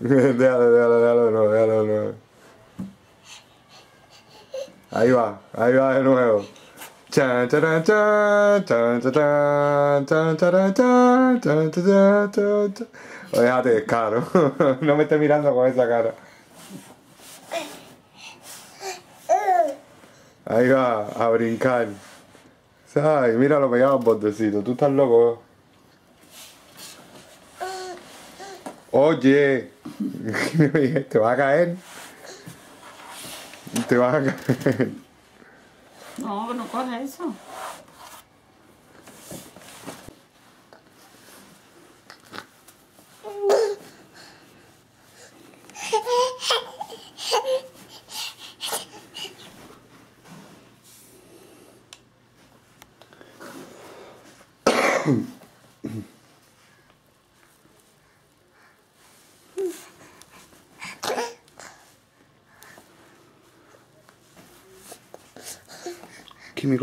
déjalo, déjalo, déjalo de nuevo, déjalo de nuevo. Ahí va, ahí va de nuevo. O déjate de caro. No me estés mirando con esa cara. Ahí va, a brincar. ¿Sabes? Mira lo pegado bordecito. Tú estás loco. Oye, te va a caer. Te vas a caer. No, no coge eso. Kimi.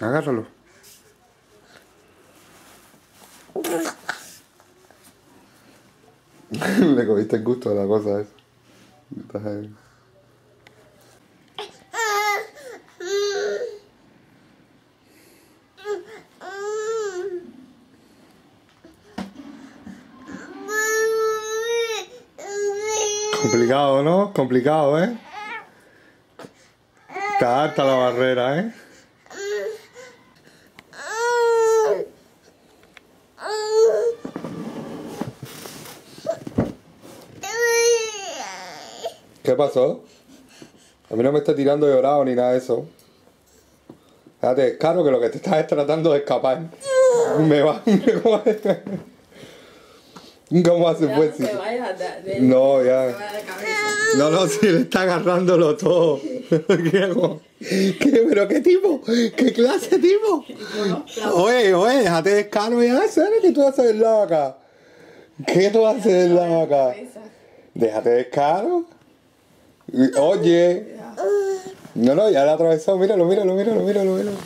Agárralo. Le cogiste el gusto a la cosa esa. Complicado, ¿no? Complicado, ¿eh? Está alta la barrera, ¿eh? ¿Qué pasó? A mí no me está tirando llorado ni nada de eso. Fíjate, claro que lo que te estás es tratando de escapar. Me va, me va. ¿Cómo hace pues? no ya. No, no, sí, le está agarrándolo todo. ¿Qué, qué, pero qué tipo? ¿Qué clase de tipo? Oye, oye, déjate de escano ya, ¿sabes qué tú haces del lado acá? ¿Qué tú haces del lado acá? Déjate de escano. Oye. No, no, ya la atravesó, míralo, míralo, míralo, míralo, míralo.